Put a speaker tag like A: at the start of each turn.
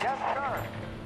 A: Yes, sir.